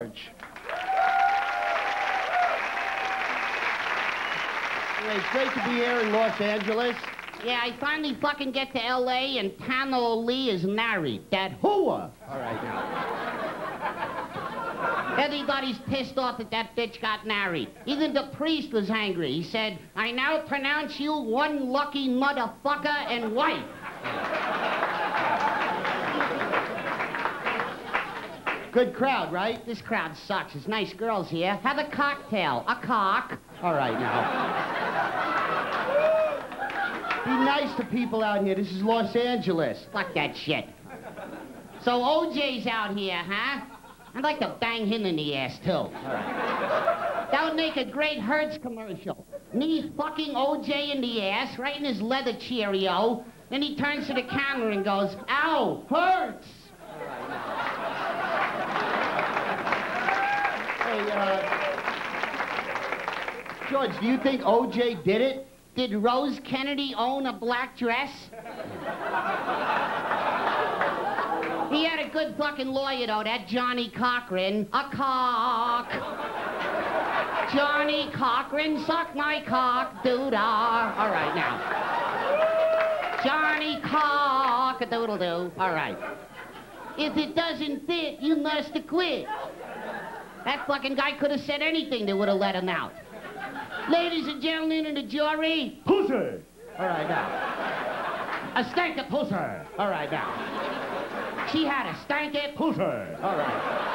Anyway, it's great to be here in Los Angeles. Yeah, I finally fucking get to L.A. and Tana Lee is married. That Hooah! All right, now. Everybody's pissed off that that bitch got married. Even the priest was angry. He said, I now pronounce you one lucky motherfucker and wife. Good crowd, right? This crowd sucks. It's nice girls here. Have a cocktail. A cock. All right, now. Be nice to people out here. This is Los Angeles. Fuck that shit. So OJ's out here, huh? I'd like to bang him in the ass, too. All right. That would make a great Hertz commercial. Me fucking OJ in the ass, right in his leather Cheerio. Then he turns to the camera and goes, Ow, Hertz! Hey, uh, George, do you think OJ did it? Did Rose Kennedy own a black dress? he had a good fucking lawyer, though, that Johnnie Cochran. A cock. Johnnie Cochran, suck my cock, doodah. All right, now. Johnny Cock, a doodle doo. All right. If it doesn't fit, you must quit. That fucking guy could have said anything that would have let him out. Ladies and gentlemen in the jury, Pussy! all right now. A stanky pussy. All right now. She had a stanky pussy. All right.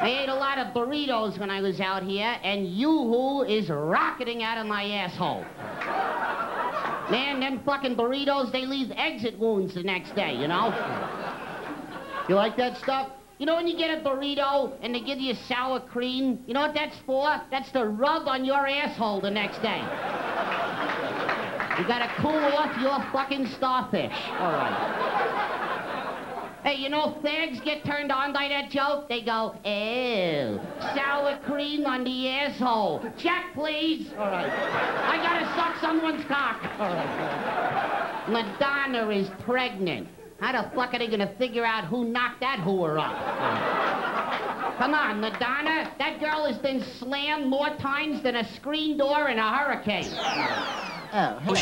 I ate a lot of burritos when I was out here, and Yoo-Hoo is rocketing out of my asshole. Man, them fucking burritos, they leave exit wounds the next day, you know? You like that stuff? You know when you get a burrito and they give you sour cream? You know what that's for? That's to rub on your asshole the next day. You gotta cool off your fucking starfish. All right. Hey, you know fags get turned on by that joke? They go, ew, sour cream on the asshole. Check, please. All right. I gotta suck someone's cock. All right. Madonna is pregnant. How the fuck are they gonna figure out who knocked that hooer up? Come on, Madonna. That girl has been slammed more times than a screen door in a hurricane. Oh, hey.